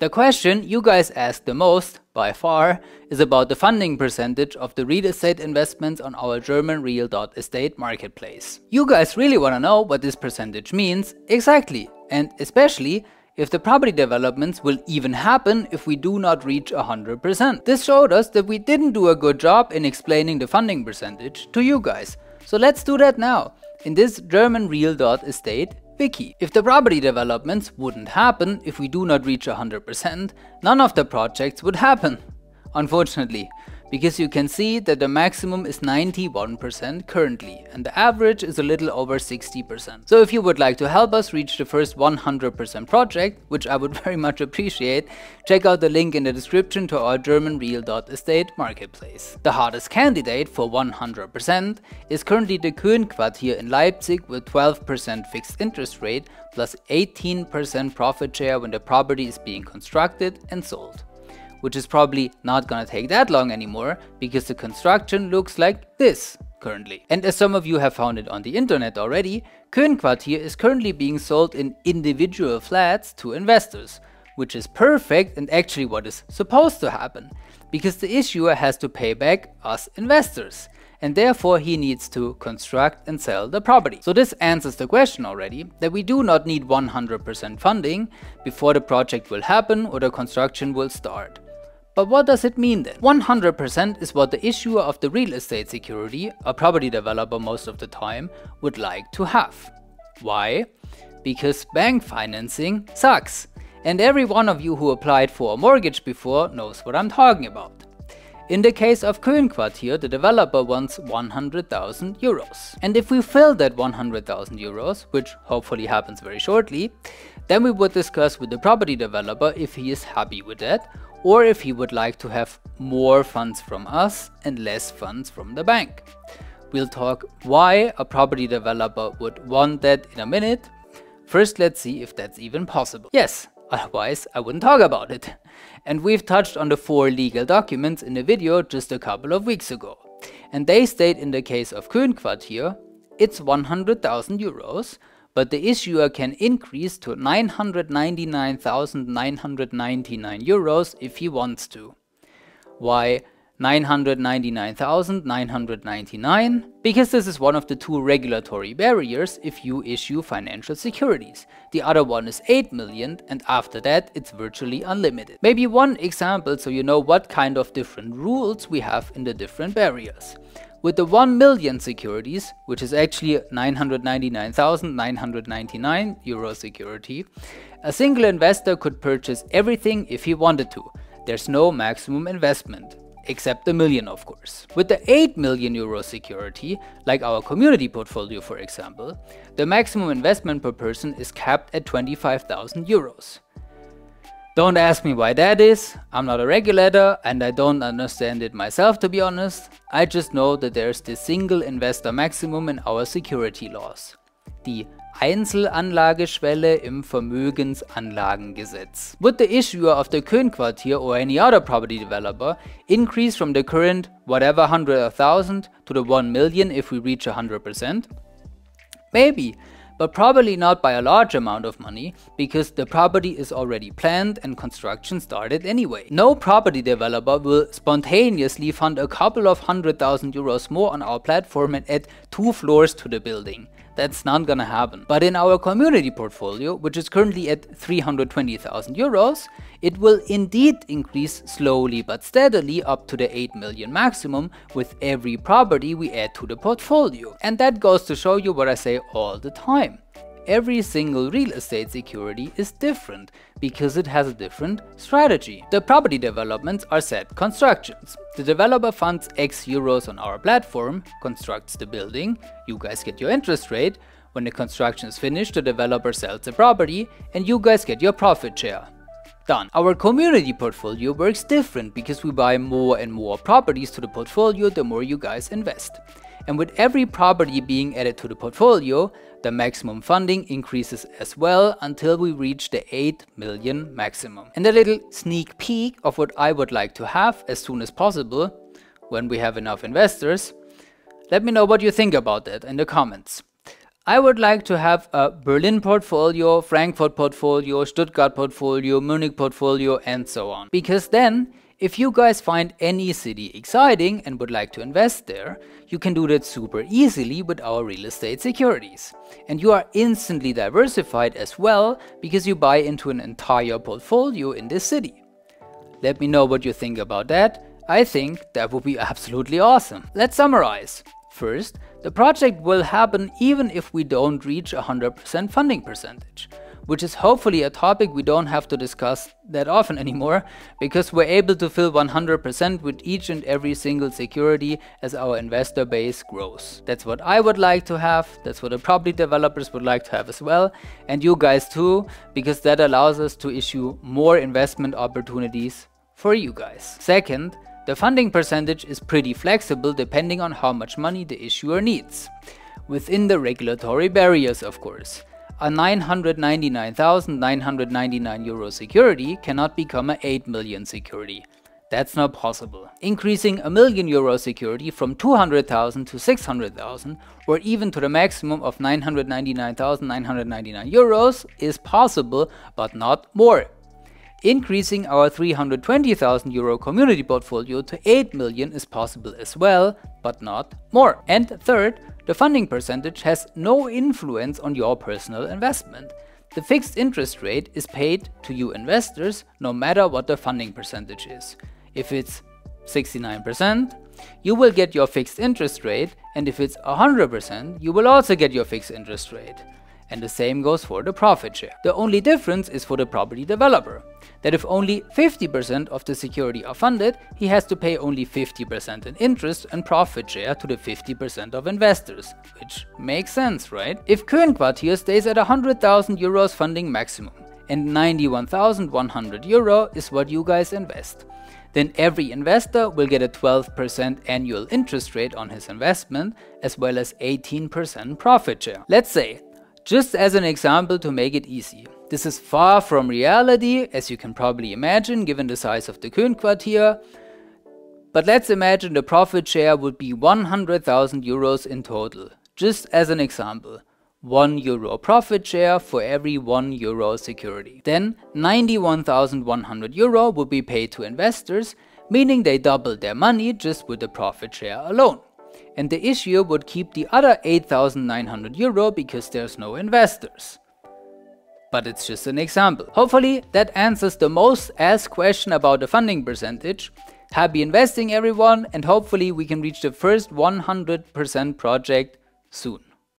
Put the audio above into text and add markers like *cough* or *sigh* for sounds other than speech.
The question you guys ask the most, by far, is about the funding percentage of the real estate investments on our GermanReal.Estate marketplace. You guys really want to know what this percentage means exactly, and especially if the property developments will even happen if we do not reach 100%. This showed us that we didn't do a good job in explaining the funding percentage to you guys. So let's do that now in this GermanReal.Estate If the property developments wouldn't happen if we do not reach 100%, none of the projects would happen, unfortunately because you can see that the maximum is 91% currently and the average is a little over 60%. So if you would like to help us reach the first 100% project, which I would *laughs* very much appreciate, check out the link in the description to our GermanReal.Estate marketplace. The hardest candidate for 100% is currently the Köhnquartier in Leipzig with 12% fixed interest rate plus 18% profit share when the property is being constructed and sold which is probably not gonna take that long anymore because the construction looks like this currently. And as some of you have found it on the internet already, Köhnquartier is currently being sold in individual flats to investors, which is perfect and actually what is supposed to happen, because the issuer has to pay back us investors and therefore he needs to construct and sell the property. So this answers the question already that we do not need 100% funding before the project will happen or the construction will start. But what does it mean then? 100% is what the issuer of the real estate security, a property developer most of the time, would like to have. Why? Because bank financing sucks. And every one of you who applied for a mortgage before knows what I'm talking about. In the case of Köhnquartier, the developer wants 100,000 euros. And if we fill that 100,000 euros, which hopefully happens very shortly, then we would discuss with the property developer if he is happy with that or if he would like to have more funds from us and less funds from the bank. We'll talk why a property developer would want that in a minute. First, let's see if that's even possible. Yes, otherwise I wouldn't talk about it. And we've touched on the four legal documents in the video just a couple of weeks ago. And they state in the case of Köhnquartier, it's 100,000 euros, but the issuer uh, can increase to 999,999 euros if he wants to. Why 999,999? Because this is one of the two regulatory barriers if you issue financial securities. The other one is 8 million and after that it's virtually unlimited. Maybe one example so you know what kind of different rules we have in the different barriers. With the 1 million securities, which is actually 999,999 euro security, a single investor could purchase everything if he wanted to. There's no maximum investment, except the million of course. With the 8 million euro security, like our community portfolio for example, the maximum investment per person is capped at 25,000 euros. Don't ask me why that is, I'm not a regulator and I don't understand it myself to be honest. I just know that there's this single investor maximum in our security laws. Die Einzelanlageschwelle im Vermögensanlagengesetz. Would the issuer of the Köhnquartier or any other property developer increase from the current whatever hundred or thousand to the 1 million if we reach 100%? Maybe, but probably not by a large amount of money because the property is already planned and construction started anyway. No property developer will spontaneously fund a couple of hundred thousand euros more on our platform and add two floors to the building. That's not gonna happen. But in our community portfolio, which is currently at 320,000 euros, it will indeed increase slowly but steadily up to the 8 million maximum with every property we add to the portfolio. And that goes to show you what I say all the time. Every single real estate security is different because it has a different strategy. The property developments are set constructions. The developer funds X euros on our platform, constructs the building, you guys get your interest rate, when the construction is finished the developer sells the property and you guys get your profit share. Done. Our community portfolio works different because we buy more and more properties to the portfolio the more you guys invest. And with every property being added to the portfolio, the maximum funding increases as well until we reach the 8 million maximum. And a little sneak peek of what I would like to have as soon as possible when we have enough investors. Let me know what you think about that in the comments. I would like to have a Berlin portfolio, Frankfurt portfolio, Stuttgart portfolio, Munich portfolio, and so on. Because then, if you guys find any city exciting and would like to invest there, you can do that super easily with our real estate securities. And you are instantly diversified as well because you buy into an entire portfolio in this city. Let me know what you think about that. I think that would be absolutely awesome. Let's summarize. First, the project will happen even if we don't reach 100% funding percentage which is hopefully a topic we don't have to discuss that often *laughs* anymore, because we're able to fill 100% with each and every single security as our investor base grows. That's what I would like to have, that's what the property developers would like to have as well, and you guys too, because that allows us to issue more investment opportunities for you guys. Second, the funding percentage is pretty flexible depending on how much money the issuer needs. Within the regulatory barriers, of course a 999,999 euro security cannot become a 8 million security. That's not possible. Increasing a million euro security from 200,000 to 600,000 or even to the maximum of 999,999 euros is possible, but not more. Increasing our 320,000 euro community portfolio to 8 million is possible as well, but not more. And third, the funding percentage has no influence on your personal investment. The fixed interest rate is paid to you investors no matter what the funding percentage is. If it's 69%, you will get your fixed interest rate, and if it's 100%, you will also get your fixed interest rate. And the same goes for the profit share. The only difference is for the property developer that if only 50% of the security are funded, he has to pay only 50% in interest and profit share to the 50% of investors, which makes sense, right? If Königsquartier stays at 100,000 euros funding maximum and 91,100 euro is what you guys invest, then every investor will get a 12% annual interest rate on his investment as well as 18% profit share. Let's say, just as an example to make it easy, this is far from reality, as you can probably imagine, given the size of the Königsquartier. But let's imagine the profit share would be 100,000 euros in total, just as an example. 1 euro profit share for every 1 euro security. Then 91,100 euro would be paid to investors, meaning they doubled their money just with the profit share alone. And the issuer would keep the other 8,900 euro because there's no investors but it's just an example. Hopefully that answers the most asked question about the funding percentage. Happy investing everyone and hopefully we can reach the first 100% project soon.